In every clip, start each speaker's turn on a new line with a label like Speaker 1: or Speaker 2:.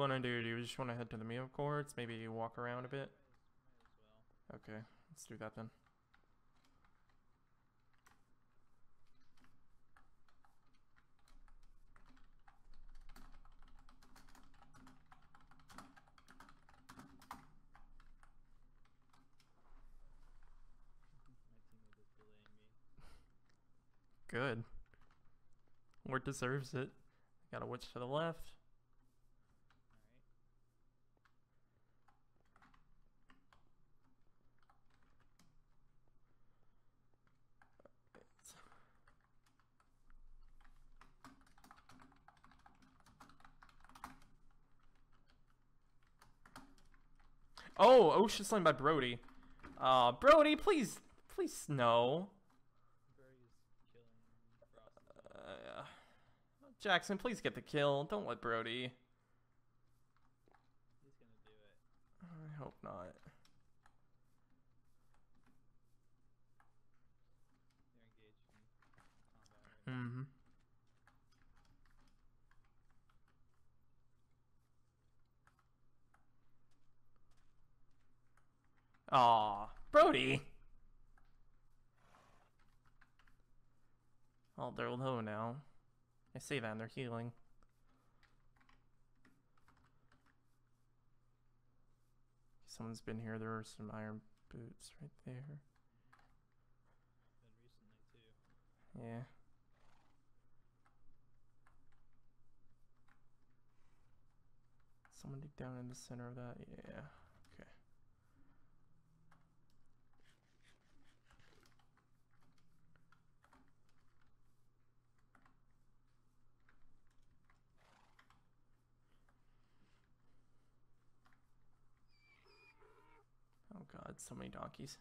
Speaker 1: want to do? Do you just want to head to the meal courts? Maybe walk around a bit? Okay, let's do that then. Good. Ward deserves it. Got a witch to the left. Ocean Slam by Brody. Uh, Brody, please, please no. Uh, Jackson, please get the kill. Don't let Brody.
Speaker 2: He's gonna do it.
Speaker 1: I hope not. Mm-hmm. Aw, Brody. Oh, they're low now. I say that and they're healing. Someone's been here. There are some iron boots right there.
Speaker 2: Been recently too.
Speaker 1: Yeah. Someone dig down in the center of that. Yeah. Okay. Oh god, so many donkeys.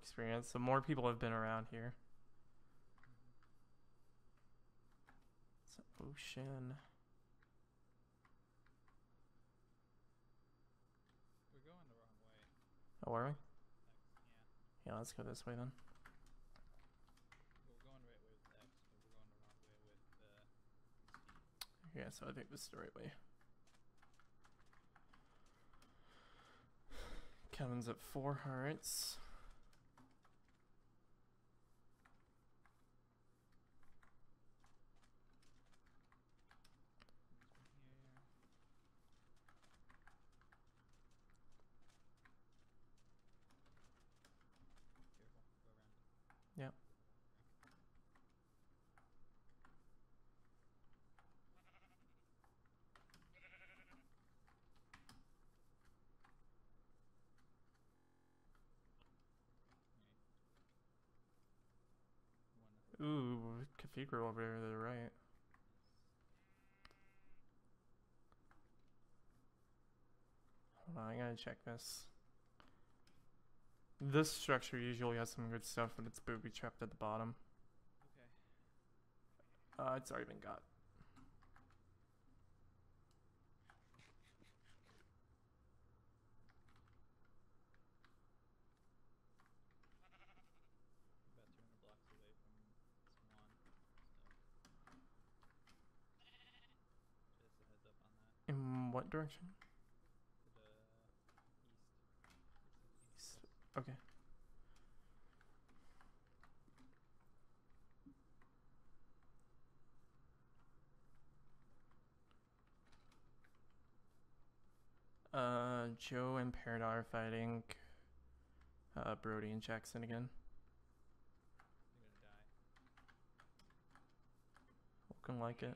Speaker 1: Experience. So more people have been around here. It's an ocean.
Speaker 2: We're going the wrong way.
Speaker 1: Oh, are we?
Speaker 2: Yeah.
Speaker 1: Yeah, let's go this way then.
Speaker 2: We're going right way with X, but we're going the wrong way with uh,
Speaker 1: Yeah, so I think this is the right way. Kevin's at four hearts.
Speaker 2: Here. Careful. Go around.
Speaker 1: Yep.
Speaker 2: One.
Speaker 1: Ooh, cathedral over there to the right. Hold on, I gotta check this. This structure usually has some good stuff, but it's booby trapped at the bottom.
Speaker 2: Okay.
Speaker 1: Uh, it's already been got.
Speaker 2: About 200 blocks away from Swan. So. Just a heads up on that.
Speaker 1: In what direction?
Speaker 2: East.
Speaker 1: Okay. Uh, Joe and Peridot are fighting uh, Brody and Jackson again. Looking like it.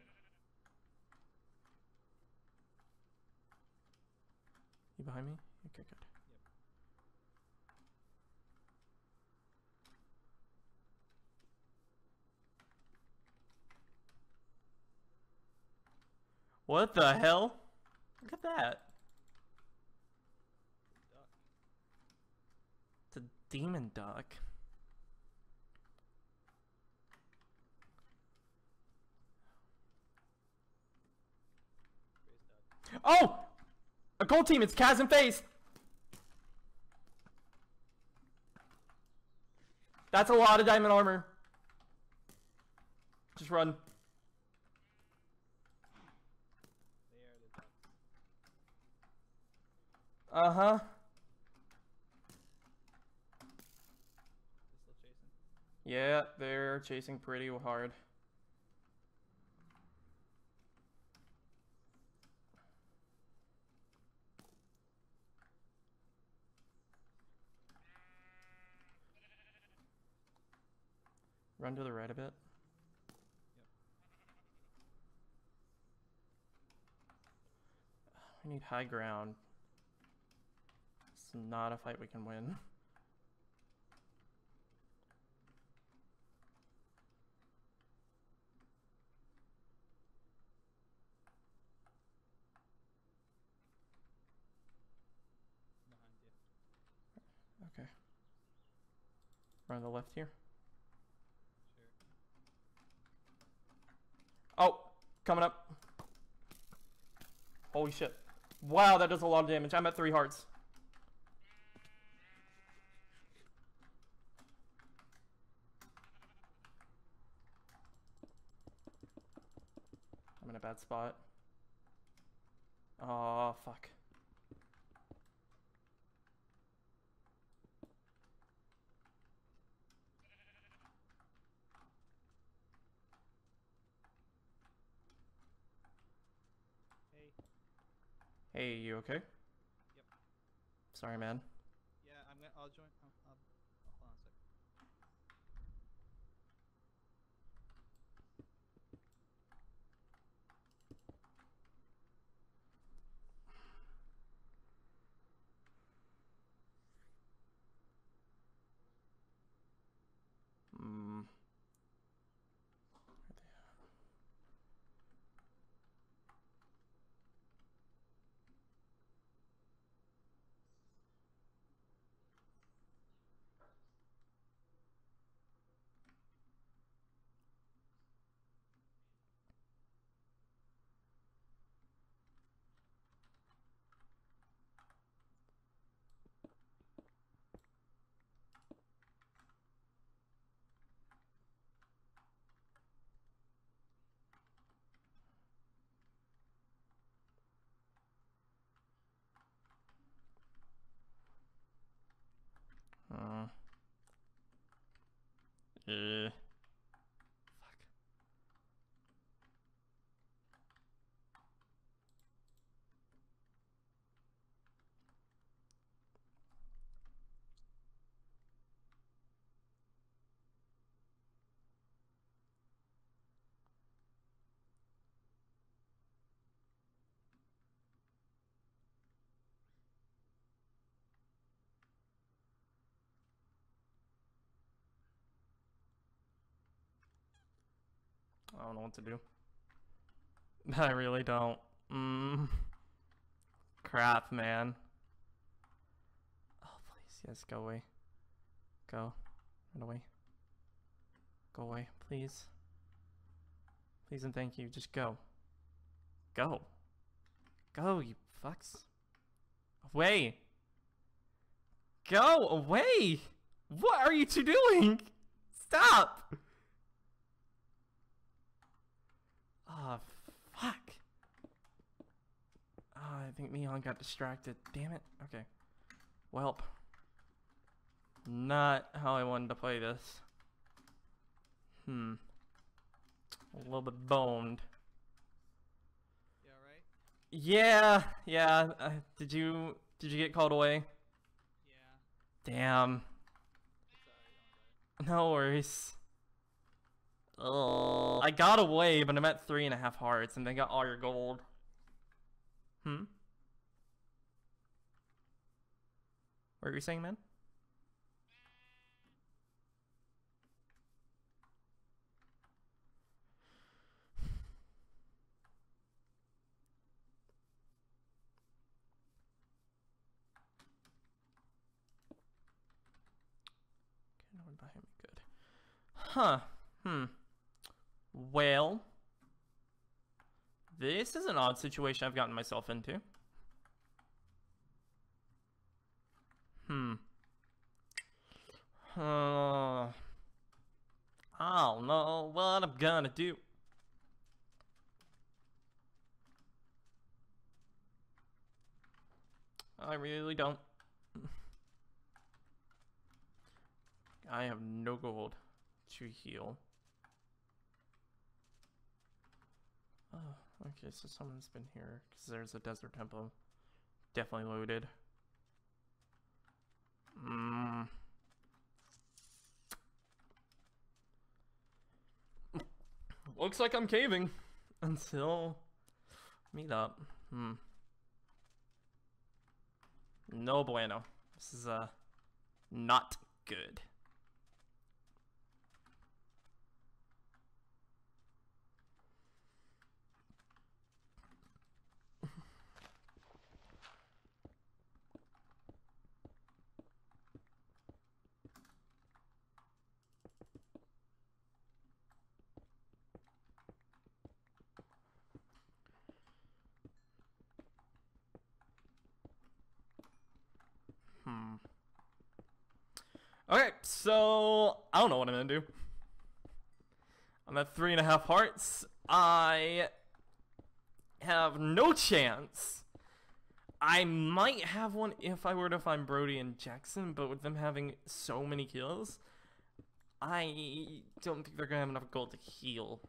Speaker 1: You behind me? Okay, good. What the hell? Look at that.
Speaker 2: Duck.
Speaker 1: It's a demon duck.
Speaker 2: Duck.
Speaker 1: Oh! A gold team, it's Kaz and Face! That's a lot of diamond armor. Just run.
Speaker 2: They are the ducks.
Speaker 1: Uh huh.
Speaker 2: They still chasing?
Speaker 1: Yeah, they're chasing pretty hard. Run to the right a bit. We need high ground. It's not a fight we can win. Okay. Run to the left here. Oh, coming up. Holy shit. Wow, that does a lot of damage. I'm at three hearts. I'm in a bad spot. Oh, fuck.
Speaker 2: Hey.
Speaker 1: Hey, you okay?
Speaker 2: Yep.
Speaker 1: Sorry, man.
Speaker 2: Yeah, I'm gonna. I'll join. I'll, I'll, hold on a sec.
Speaker 1: Mm. Uh. Eh. I don't know what to do. I really don't. Mm. Crap, man. Oh, please. Yes, go away. Go. Run away. Go away, please. Please and thank you. Just go. Go. Go, you fucks. Away. Go away. What are you two doing? Stop. Ah, fuck. Ah, I think Mion got distracted. Damn it. Okay. Welp. Not how I wanted to play this. Hmm. A little bit boned.
Speaker 2: You alright?
Speaker 1: Yeah, yeah. Uh, did you did you get called away?
Speaker 2: Yeah.
Speaker 1: Damn.
Speaker 2: It's alright. Don't worry.
Speaker 1: No worries. Oh, I got away, but I'm at three and a half hearts, and they got all your gold. Hmm. What are you saying, man? Huh. Hmm. Well, this is an odd situation I've gotten myself into. Hmm. Uh, I don't know what I'm gonna do. I really don't. I have no gold to heal. Oh, okay, so someone's been here because there's a desert temple. Definitely loaded. Mm. Looks like I'm caving until meet up. Hmm. No bueno. This is uh not good. Okay, so I don't know what I'm gonna do. I'm at three and a half hearts. I have no chance. I might have one if I were to find Brody and Jackson, but with them having so many kills, I don't think they're gonna have enough gold to heal.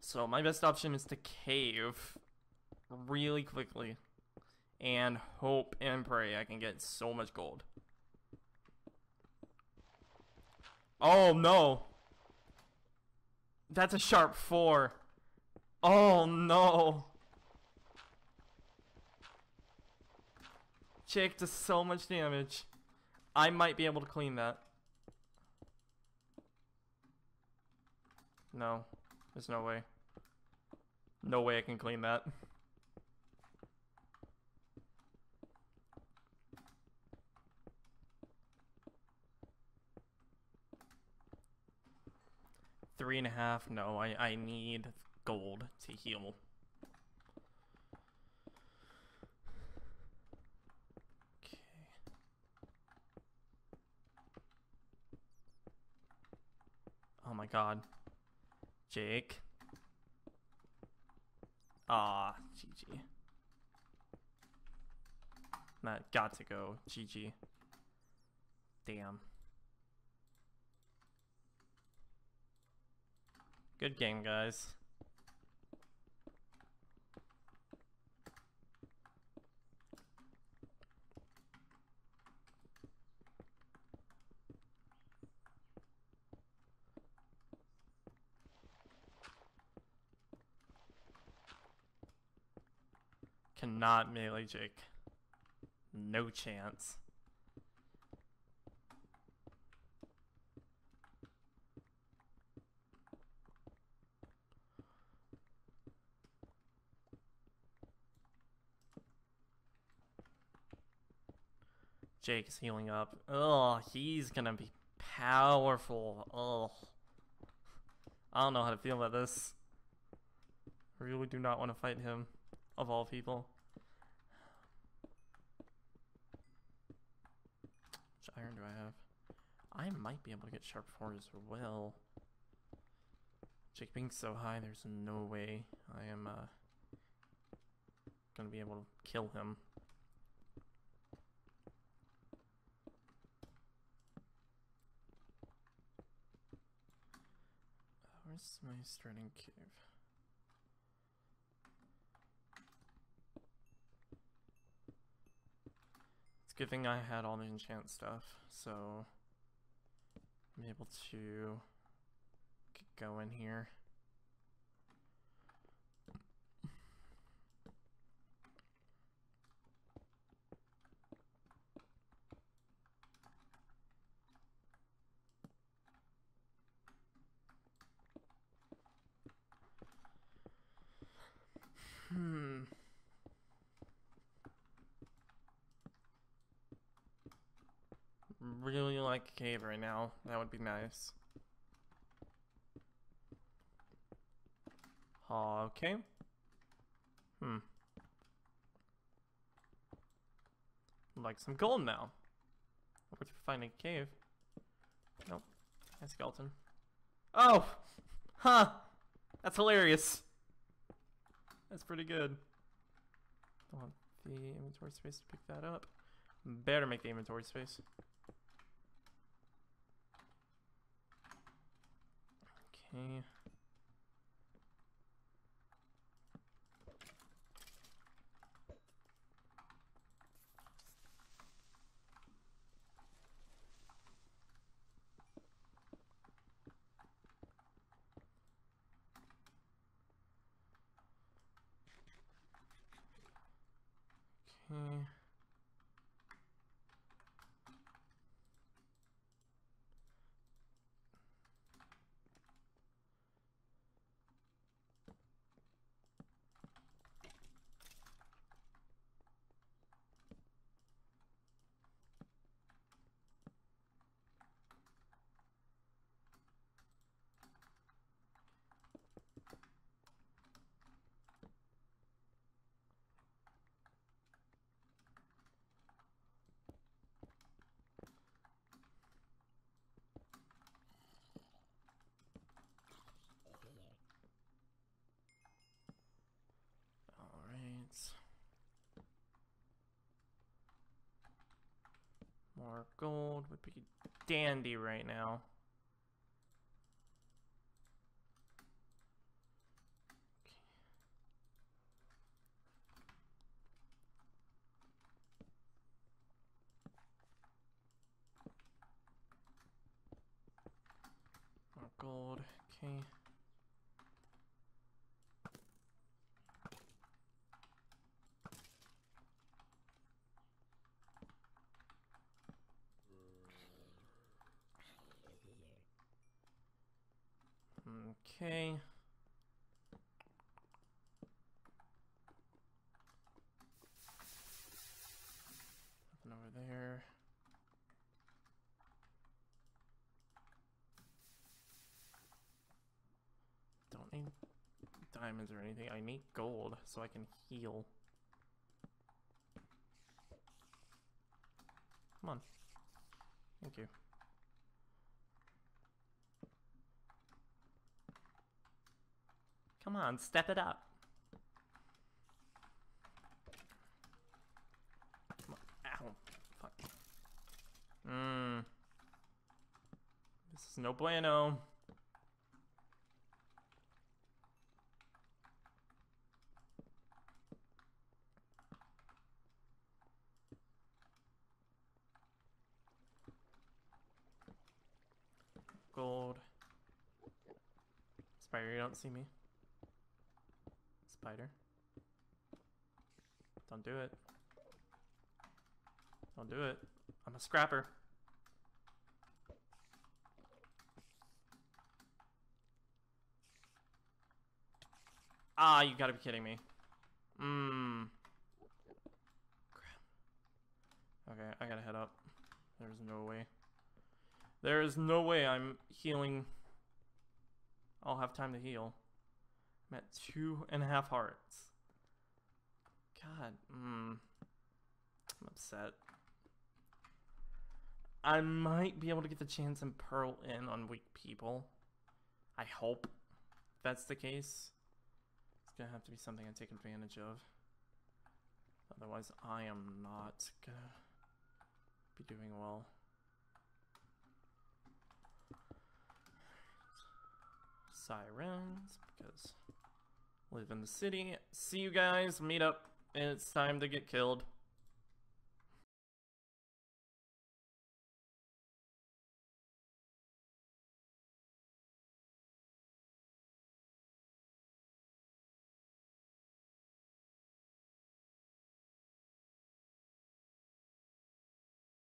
Speaker 1: So my best option is to cave really quickly and hope and pray I can get so much gold. Oh no. That's a sharp four. Oh no. Jake does so much damage. I might be able to clean that. No. There's no way. No way I can clean that. Three and a half. No, I, I need gold to heal. Okay. Oh my god. Jake. Ah, GG. That got to go. GG. Damn. Good game, guys. Cannot melee Jake. No chance. Jake is healing up. Oh, he's gonna be powerful. Oh. I don't know how to feel about this. I really do not want to fight him, of all people. Which iron do I have? I might be able to get sharp 4 as well. Jake being so high, there's no way I am uh, gonna be able to kill him. Where's my starting cave? It's a good thing I had all the enchant stuff, so I'm able to go in here. a cave right now. That would be nice. Okay. Hmm. Like some gold now. Where to find a cave? Nope. A skeleton. Oh! Huh! That's hilarious. That's pretty good. Don't want the inventory space to pick that up. Better make the inventory space. Okay. Okay. Alright. More gold would be dandy right now. More gold, okay. Okay. Nothing over there. Don't need diamonds or anything. I need gold so I can heal. Come on. Thank you. Come on, step it up. Come on. Ow. Fuck. Mmm. This is no bueno. Gold. Spider, you don't see me. Spider. Don't do it. Don't do it. I'm a scrapper. Ah, you gotta be kidding me. Mmm. Okay, I gotta head up. There's no way. There is no way I'm healing. I'll have time to heal. I'm at two and a half hearts. God, mm, I'm upset. I might be able to get the chance and pearl in on weak people. I hope that's the case. It's gonna have to be something I take advantage of. Otherwise, I am not gonna be doing well. Sirens, because live in the city. See you guys, meet up, and it's time to get killed.